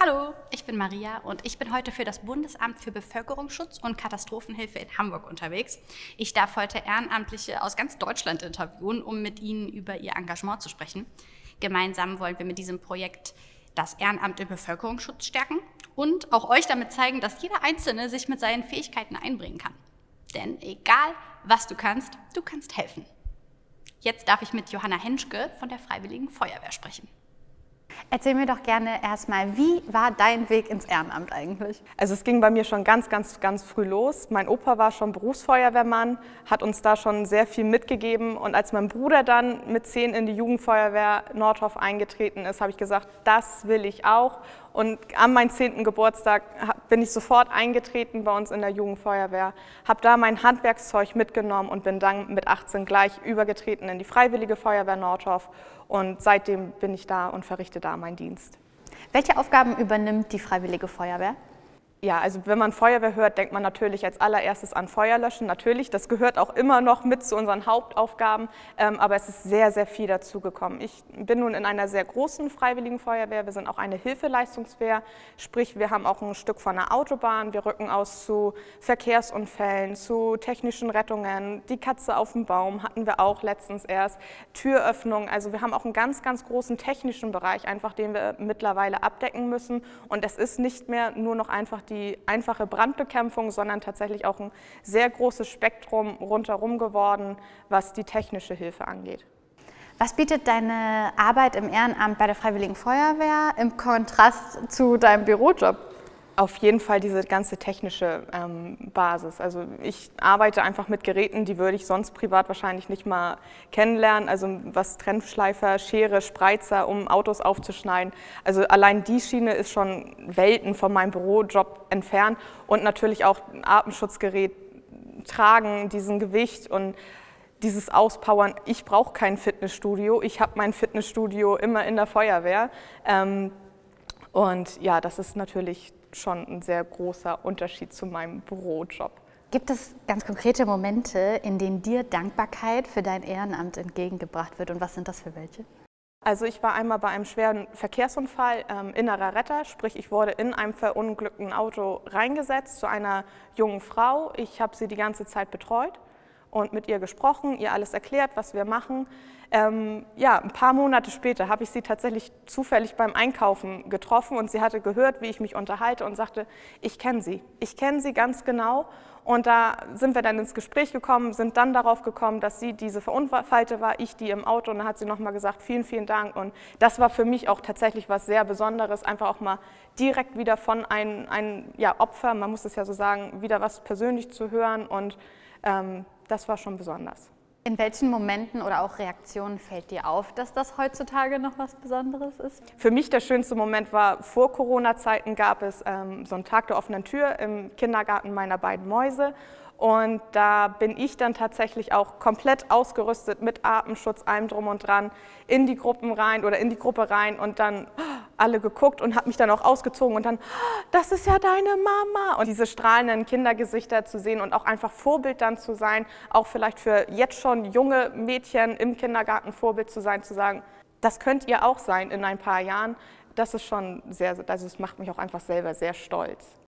Hallo, ich bin Maria und ich bin heute für das Bundesamt für Bevölkerungsschutz und Katastrophenhilfe in Hamburg unterwegs. Ich darf heute Ehrenamtliche aus ganz Deutschland interviewen, um mit ihnen über ihr Engagement zu sprechen. Gemeinsam wollen wir mit diesem Projekt das Ehrenamt im Bevölkerungsschutz stärken und auch euch damit zeigen, dass jeder Einzelne sich mit seinen Fähigkeiten einbringen kann. Denn egal, was du kannst, du kannst helfen. Jetzt darf ich mit Johanna Henschke von der Freiwilligen Feuerwehr sprechen. Erzähl mir doch gerne erstmal, wie war dein Weg ins Ehrenamt eigentlich? Also es ging bei mir schon ganz, ganz, ganz früh los. Mein Opa war schon Berufsfeuerwehrmann, hat uns da schon sehr viel mitgegeben. Und als mein Bruder dann mit zehn in die Jugendfeuerwehr Nordhof eingetreten ist, habe ich gesagt, das will ich auch. Und an meinem zehnten Geburtstag bin ich sofort eingetreten bei uns in der Jugendfeuerwehr, habe da mein Handwerkszeug mitgenommen und bin dann mit 18 gleich übergetreten in die Freiwillige Feuerwehr Nordhof. Und seitdem bin ich da und verrichte da meinen Dienst. Welche Aufgaben übernimmt die Freiwillige Feuerwehr? Ja, also wenn man Feuerwehr hört, denkt man natürlich als allererstes an Feuerlöschen. Natürlich, das gehört auch immer noch mit zu unseren Hauptaufgaben, ähm, aber es ist sehr, sehr viel dazugekommen. Ich bin nun in einer sehr großen Freiwilligen Feuerwehr. Wir sind auch eine Hilfeleistungswehr, sprich wir haben auch ein Stück von der Autobahn. Wir rücken aus zu Verkehrsunfällen, zu technischen Rettungen. Die Katze auf dem Baum hatten wir auch letztens erst. Türöffnung, also wir haben auch einen ganz, ganz großen technischen Bereich, einfach den wir mittlerweile abdecken müssen. Und es ist nicht mehr nur noch einfach die einfache Brandbekämpfung, sondern tatsächlich auch ein sehr großes Spektrum rundherum geworden, was die technische Hilfe angeht. Was bietet deine Arbeit im Ehrenamt bei der Freiwilligen Feuerwehr im Kontrast zu deinem Bürojob? Auf jeden Fall diese ganze technische ähm, Basis. Also ich arbeite einfach mit Geräten, die würde ich sonst privat wahrscheinlich nicht mal kennenlernen. Also was Trennschleifer, Schere, Spreizer, um Autos aufzuschneiden. Also allein die Schiene ist schon Welten von meinem Bürojob entfernt. Und natürlich auch Atemschutzgerät tragen, diesen Gewicht und dieses Auspowern. Ich brauche kein Fitnessstudio. Ich habe mein Fitnessstudio immer in der Feuerwehr. Ähm, und ja, das ist natürlich schon ein sehr großer Unterschied zu meinem Bürojob. Gibt es ganz konkrete Momente, in denen dir Dankbarkeit für dein Ehrenamt entgegengebracht wird und was sind das für welche? Also ich war einmal bei einem schweren Verkehrsunfall ähm, innerer Retter, sprich ich wurde in einem verunglückten Auto reingesetzt zu einer jungen Frau. Ich habe sie die ganze Zeit betreut und mit ihr gesprochen, ihr alles erklärt, was wir machen. Ähm, ja, ein paar Monate später habe ich sie tatsächlich zufällig beim Einkaufen getroffen und sie hatte gehört, wie ich mich unterhalte und sagte, ich kenne sie, ich kenne sie ganz genau. Und da sind wir dann ins Gespräch gekommen, sind dann darauf gekommen, dass sie diese Verunfallte war, ich die im Auto. Und dann hat sie nochmal gesagt, vielen, vielen Dank. Und das war für mich auch tatsächlich was sehr Besonderes, einfach auch mal direkt wieder von einem, einem ja, Opfer, man muss es ja so sagen, wieder was persönlich zu hören. Und ähm, das war schon besonders. In welchen Momenten oder auch Reaktionen fällt dir auf, dass das heutzutage noch was Besonderes ist? Für mich der schönste Moment war, vor Corona-Zeiten gab es ähm, so einen Tag der offenen Tür im Kindergarten meiner beiden Mäuse. Und da bin ich dann tatsächlich auch komplett ausgerüstet mit Atemschutz, allem drum und dran, in die Gruppen rein oder in die Gruppe rein und dann alle geguckt und habe mich dann auch ausgezogen und dann, das ist ja deine Mama. Und diese strahlenden Kindergesichter zu sehen und auch einfach Vorbild dann zu sein, auch vielleicht für jetzt schon junge Mädchen im Kindergarten Vorbild zu sein, zu sagen, das könnt ihr auch sein in ein paar Jahren, das ist schon sehr, also es macht mich auch einfach selber sehr stolz.